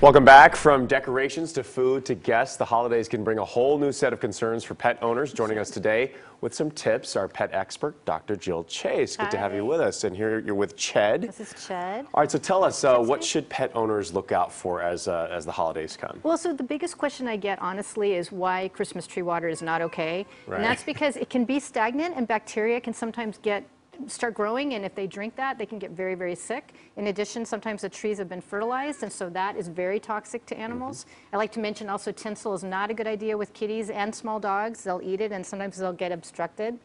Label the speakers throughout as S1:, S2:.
S1: Welcome back. From decorations to food to guests, the holidays can bring a whole new set of concerns for pet owners. Joining us today with some tips, our pet expert, Dr. Jill Chase. Good to have you with us. And here you're with Ched.
S2: This is Ched.
S1: All right, so tell us, uh, what should pet owners look out for as, uh, as the holidays come?
S2: Well, so the biggest question I get, honestly, is why Christmas tree water is not okay.
S1: Right.
S2: And that's because it can be stagnant and bacteria can sometimes get start growing and if they drink that they can get very very sick. In addition sometimes the trees have been fertilized and so that is very toxic to animals. Mm-hmm. I like to mention also tinsel is not a good idea with kitties and small dogs. They'll eat it and sometimes they'll get obstructed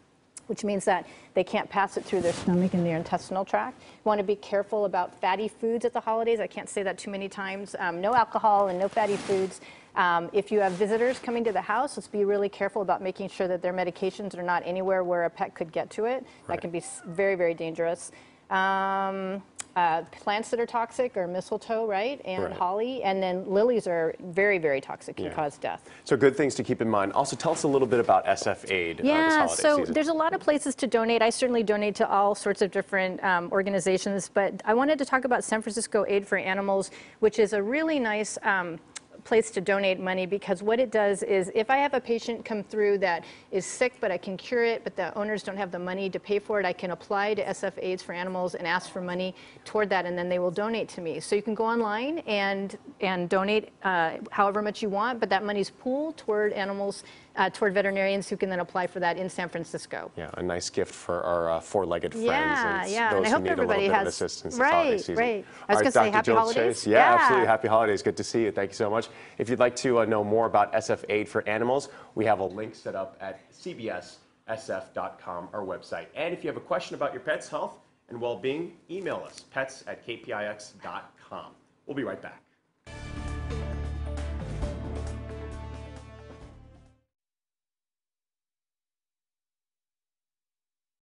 S2: which means that they can't pass it through their stomach and their intestinal tract. You want to be careful about fatty foods at the holidays. I can't say that too many times. Um, no alcohol and no fatty foods. Um, if you have visitors coming to the house, let's be really careful about making sure that their medications are not anywhere where a pet could get to it.
S1: Right.
S2: That can be very, very dangerous. Um, uh, plants that are toxic are mistletoe, right, and
S1: Right.
S2: holly, and then lilies are very, very toxic, can
S1: Yeah.
S2: cause death.
S1: So good things to keep in mind. Also, tell us a little bit about SF Aid uh, this
S2: Yeah,
S1: holiday
S2: so
S1: season.
S2: there's a lot of places to donate. I certainly donate to all sorts of different um, organizations, but I wanted to talk about San Francisco Aid for Animals, which is a really nice um, place to donate money because what it does is if I have a patient come through that is sick but I can cure it, but the owners don't have the money to pay for it, I can apply to SF AIDS for Animals and ask for money toward that, and then they will donate to me. So you can go online and and donate uh, however much you want, but that money's pooled toward animals, uh, toward veterinarians who can then apply for that in San Francisco.
S1: yeah, a nice gift for our uh, four-legged friends
S2: Yeah,
S1: and
S2: yeah,
S1: those
S2: and I
S1: who
S2: hope
S1: need a little
S2: everybody has-
S1: assistance
S2: right,
S1: this holiday season.
S2: right. I was
S1: All
S2: gonna say
S1: Dr.
S2: happy
S1: Jill
S2: holidays.
S1: Chase. Yeah,
S2: Yeah.
S1: absolutely. Happy holidays. Good to see you. Thank you so much. If you'd like to uh, know more about SF Aid for Animals, we have a link set up at cbssf.com, our website. And if you have a question about your pet's health and well-being, email us, pets at kpix.com. We'll be right back.